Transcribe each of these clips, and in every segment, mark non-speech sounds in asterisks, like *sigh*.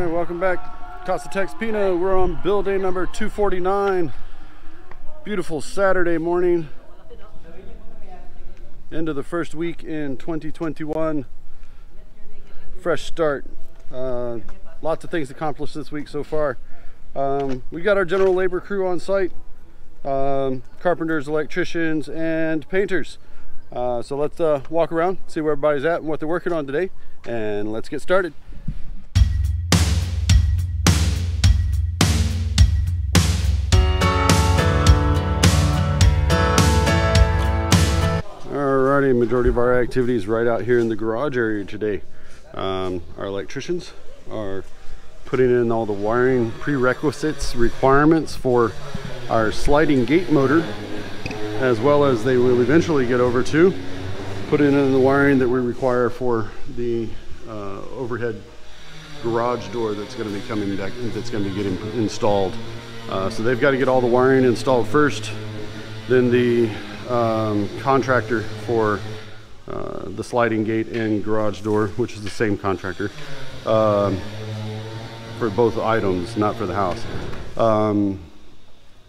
right, welcome back, Casa TexPina. We're on build day number 249. Beautiful Saturday morning. End of the first week in 2021. Fresh start. Uh, lots of things accomplished this week so far. Um, we got our general labor crew on site. Um, carpenters, electricians, and painters. Uh, so let's uh, walk around, see where everybody's at and what they're working on today, and let's get started. Majority of our activities right out here in the garage area today. Um, our electricians are putting in all the wiring prerequisites requirements for our sliding gate motor as well as they will eventually get over to putting in the wiring that we require for the uh, overhead garage door that's going to be coming back that's going to be getting installed uh, so they've got to get all the wiring installed first then the um, contractor for uh, the sliding gate and garage door which is the same contractor um, for both items not for the house um,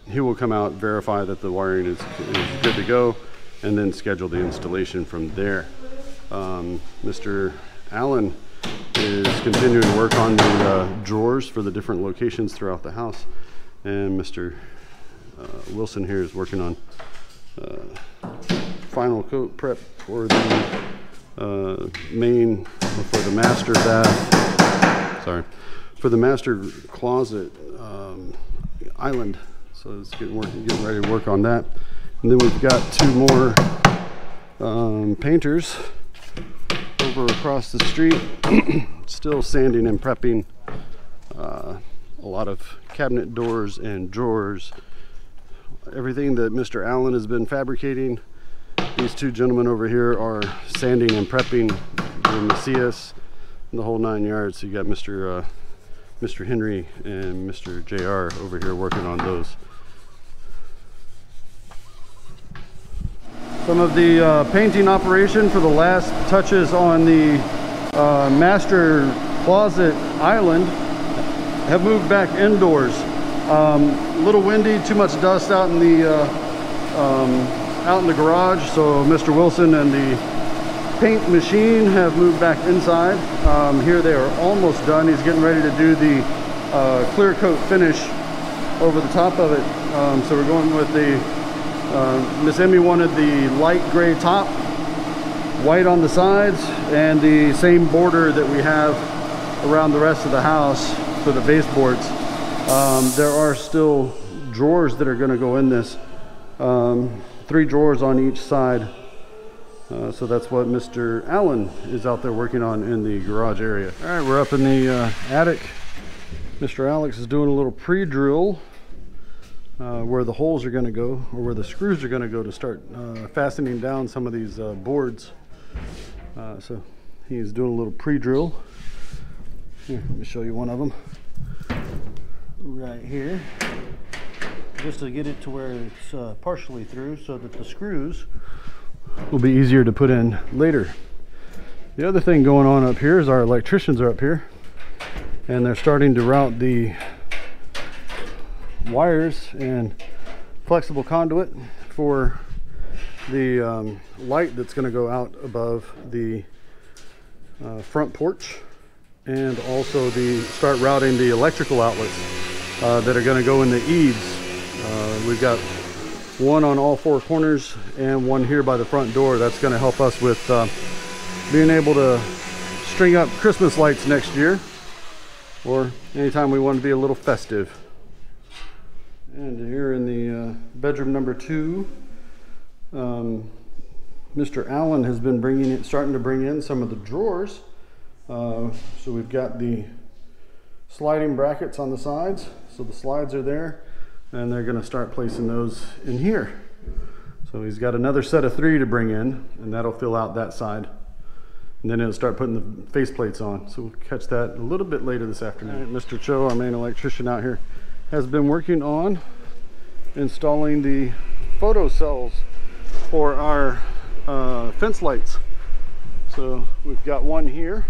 he will come out, verify that the wiring is, is good to go, and then schedule the installation from there. Um, Mr. Allen is continuing to work on the uh, drawers for the different locations throughout the house, and Mr. Uh, Wilson here is working on uh, final coat prep for the uh, main, for the master bath, sorry, for the master closet um, island so it's getting, work, getting ready to work on that. And then we've got two more um, painters over across the street, *clears throat* still sanding and prepping uh, a lot of cabinet doors and drawers. Everything that Mr. Allen has been fabricating, these two gentlemen over here are sanding and prepping in the CS the whole nine yards. So you got Mr. Uh, Mr. Henry and Mr. JR over here working on those. Some of the uh, painting operation for the last touches on the uh, master closet island have moved back indoors. Um, a little windy, too much dust out in the uh, um, out in the garage, so Mr. Wilson and the paint machine have moved back inside. Um, here they are almost done. He's getting ready to do the uh, clear coat finish over the top of it. Um, so we're going with the uh, Miss Emie wanted the light gray top, white on the sides, and the same border that we have around the rest of the house for the baseboards. Um, there are still drawers that are going to go in this. Um, three drawers on each side. Uh, so that's what Mr. Allen is out there working on in the garage area. All right, we're up in the uh, attic. Mr. Alex is doing a little pre-drill uh, where the holes are going to go or where the screws are going to go to start uh, fastening down some of these uh, boards. Uh, so he's doing a little pre-drill. Here, let me show you one of them. Right here. Just to get it to where it's uh, partially through so that the screws will be easier to put in later. The other thing going on up here is our electricians are up here and they're starting to route the wires and flexible conduit for the um, light that's going to go out above the uh, front porch and also the start routing the electrical outlets uh, that are going to go in the eaves. Uh, we've got one on all four corners and one here by the front door. That's going to help us with uh, being able to string up Christmas lights next year or anytime we want to be a little festive. And here in the uh, bedroom number two, um, Mr. Allen has been bringing it, starting to bring in some of the drawers. Uh, so we've got the sliding brackets on the sides. So the slides are there and they're gonna start placing those in here. So he's got another set of three to bring in and that'll fill out that side. And then he'll start putting the face plates on. So we'll catch that a little bit later this afternoon. Right, Mr. Cho, our main electrician out here, has been working on installing the photo cells for our uh, fence lights. So we've got one here.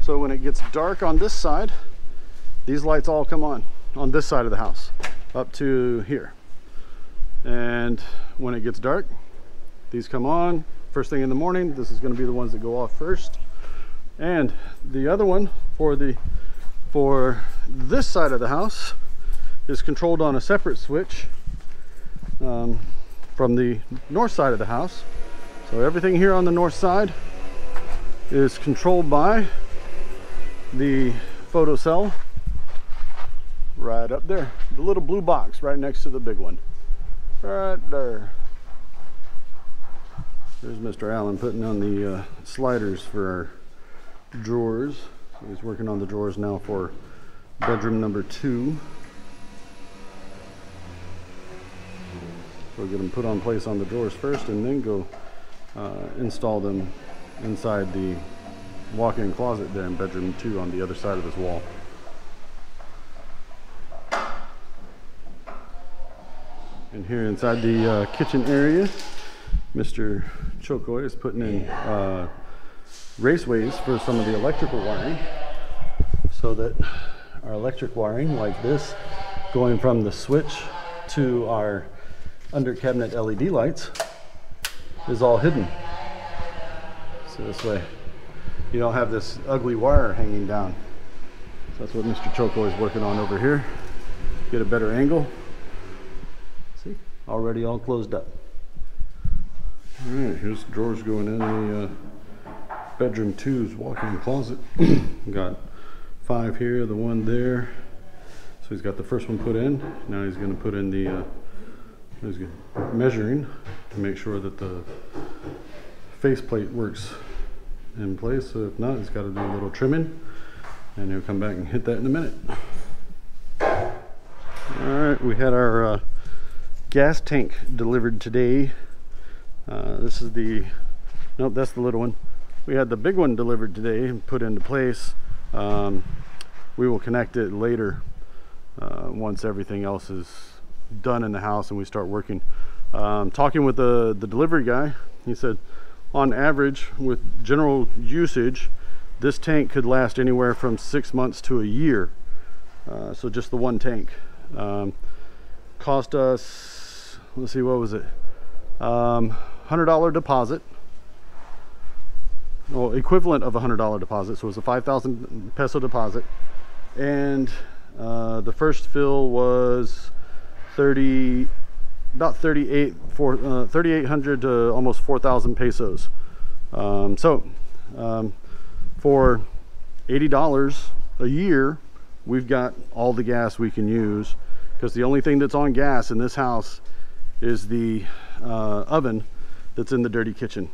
So when it gets dark on this side, these lights all come on on this side of the house up to here. And when it gets dark, these come on first thing in the morning. This is going to be the ones that go off first. And the other one for the for this side of the house is controlled on a separate switch um, from the north side of the house. So everything here on the north side is controlled by the photocell right up there. The little blue box right next to the big one. Right there. There's Mr. Allen putting on the uh, sliders for our drawers. So he's working on the drawers now for bedroom number two. We'll get them put on place on the drawers first and then go uh, install them inside the walk-in closet there in bedroom two on the other side of this wall. And here inside the uh, kitchen area, Mr. Chokoi is putting in uh, raceways for some of the electrical wiring so that our electric wiring like this going from the switch to our under cabinet LED lights is all hidden. So this way you don't have this ugly wire hanging down. So that's what Mr. Choco is working on over here. Get a better angle. Already all closed up. All right, here's the drawers going in the uh, bedroom two's walk-in closet. *clears throat* got five here, the one there. So he's got the first one put in. Now he's going to put in the uh, he's measuring to make sure that the faceplate works in place. So if not, he's got to do a little trimming, and he'll come back and hit that in a minute. All right, we had our uh, gas tank delivered today uh, this is the, nope, that's the little one. We had the big one delivered today and put into place. Um, we will connect it later uh, once everything else is done in the house and we start working. Um, talking with the, the delivery guy, he said on average with general usage, this tank could last anywhere from six months to a year. Uh, so just the one tank. Um, cost us, let's see, what was it? Um, $100 deposit. Well equivalent of a hundred dollar deposit so it was a 5,000 peso deposit. And uh, the first fill was 30 about 38 for uh, 3800 to almost 4,000 pesos. Um, so um, for $80 a year we've got all the gas we can use because the only thing that's on gas in this house is the uh, oven that's in the dirty kitchen,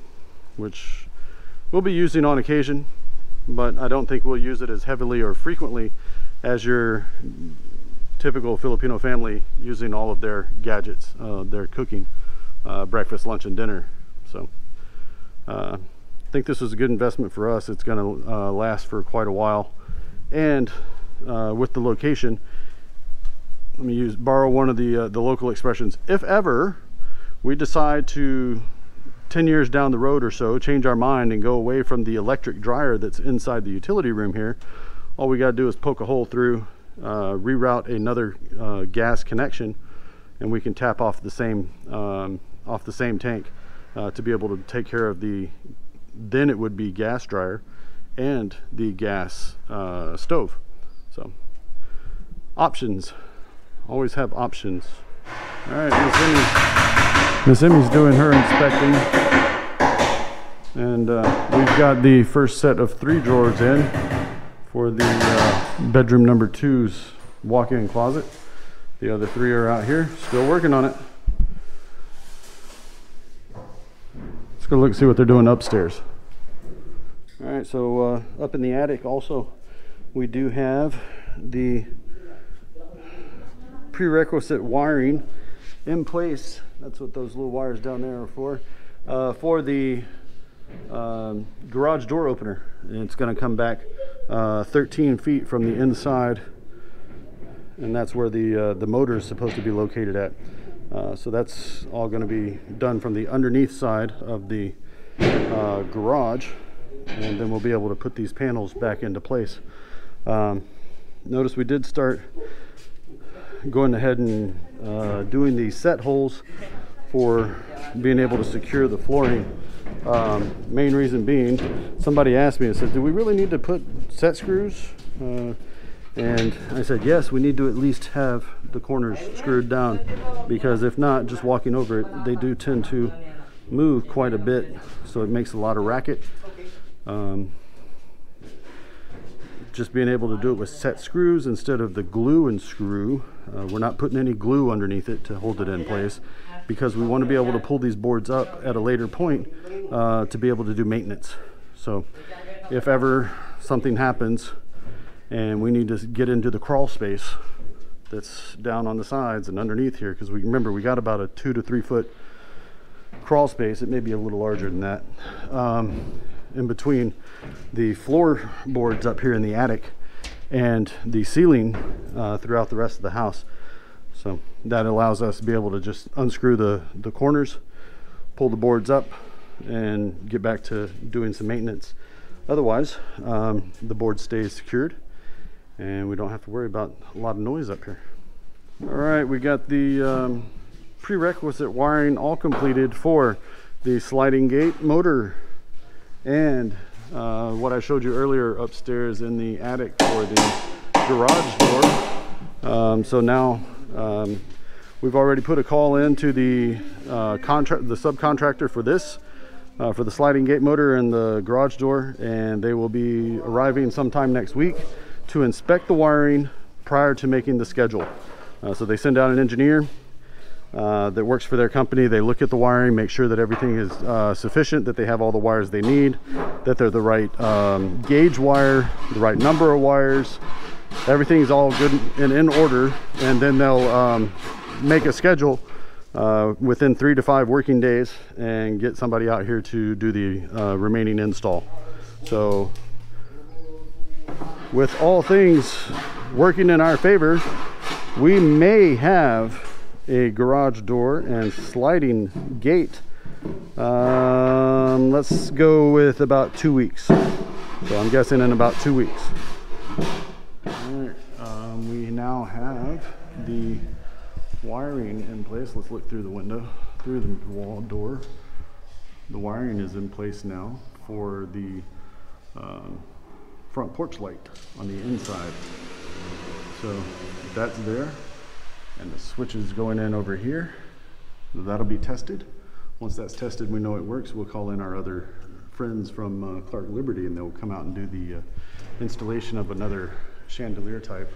which we'll be using on occasion, but I don't think we'll use it as heavily or frequently as your typical Filipino family using all of their gadgets, uh, their cooking, uh, breakfast, lunch, and dinner. So uh, I think this is a good investment for us. It's going to uh, last for quite a while. And uh, with the location, let me use borrow one of the uh, the local expressions. If ever we decide to 10 years down the road or so change our mind and go away from the electric dryer that's inside the utility room here all we got to do is poke a hole through uh, reroute another uh, gas connection and we can tap off the same um, off the same tank uh, to be able to take care of the then it would be gas dryer and the gas uh, stove so options always have options all right Miss Emie's doing her inspecting. And uh, we've got the first set of three drawers in for the uh, bedroom number two's walk-in closet. The other three are out here, still working on it. Let's go look see what they're doing upstairs. All right, so uh, up in the attic also, we do have the prerequisite wiring in place that's what those little wires down there are for. Uh, for the um, garage door opener. And it's going to come back uh, 13 feet from the inside. And that's where the, uh, the motor is supposed to be located at. Uh, so that's all going to be done from the underneath side of the uh, garage. And then we'll be able to put these panels back into place. Um, notice we did start going ahead and uh, doing these set holes for being able to secure the flooring. Um, main reason being, somebody asked me and said, do we really need to put set screws? Uh, and I said, yes, we need to at least have the corners screwed down because if not, just walking over it, they do tend to move quite a bit. So it makes a lot of racket. Um, just being able to do it with set screws instead of the glue and screw. Uh, we're not putting any glue underneath it to hold it in place because we want to be able to pull these boards up at a later point uh, to be able to do maintenance. So if ever something happens and we need to get into the crawl space that's down on the sides and underneath here because we remember we got about a two to three foot crawl space it may be a little larger than that um, in between the floorboards up here in the attic and the ceiling uh, throughout the rest of the house. So that allows us to be able to just unscrew the, the corners, pull the boards up, and get back to doing some maintenance. Otherwise, um, the board stays secured and we don't have to worry about a lot of noise up here. All right, we got the um, prerequisite wiring all completed for the sliding gate motor and uh, what I showed you earlier upstairs in the attic for the garage door. Um, so now um, we've already put a call in to the uh, contract, the subcontractor for this, uh, for the sliding gate motor and the garage door, and they will be arriving sometime next week to inspect the wiring prior to making the schedule. Uh, so they send out an engineer uh, that works for their company. They look at the wiring, make sure that everything is uh, sufficient, that they have all the wires they need, that they're the right um, gauge wire, the right number of wires. Everything's all good and in order, and then they'll um, make a schedule uh, within three to five working days and get somebody out here to do the uh, remaining install. So with all things working in our favor, we may have a garage door and sliding gate. Um, let's go with about two weeks. So I'm guessing in about two weeks. All right, um, we now have the wiring in place. Let's look through the window, through the wall door. The wiring is in place now for the um, front porch light on the inside. So that's there and the switch is going in over here. That'll be tested. Once that's tested, we know it works. We'll call in our other friends from uh, Clark Liberty and they'll come out and do the uh, installation of another chandelier type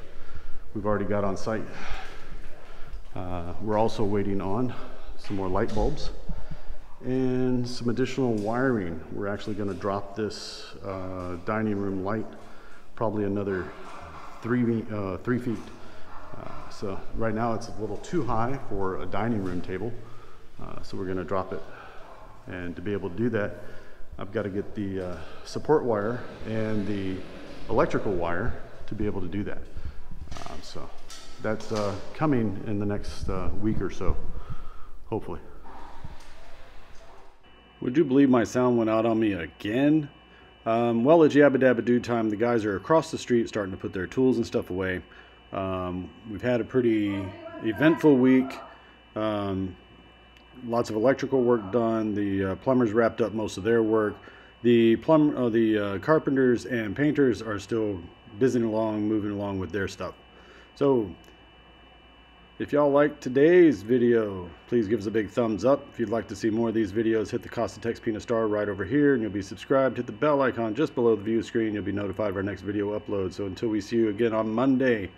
we've already got on site. Uh, we're also waiting on some more light bulbs and some additional wiring. We're actually going to drop this uh, dining room light probably another three, uh, three feet uh, so right now it's a little too high for a dining room table. Uh, so we're gonna drop it. And to be able to do that, I've got to get the uh, support wire and the electrical wire to be able to do that. Um, so that's uh, coming in the next uh, week or so, hopefully. Would you believe my sound went out on me again? Um, well, it's yabba dabba do time. The guys are across the street starting to put their tools and stuff away. Um, we've had a pretty eventful week. Um, lots of electrical work done. The uh, plumbers wrapped up most of their work. The plum, uh, the uh, carpenters and painters are still busy along, moving along with their stuff. So, if y'all like today's video, please give us a big thumbs up. If you'd like to see more of these videos, hit the Casa TexPina Star right over here, and you'll be subscribed. Hit the bell icon just below the view screen. You'll be notified of our next video upload. So until we see you again on Monday,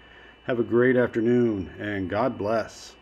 have a great afternoon and God bless.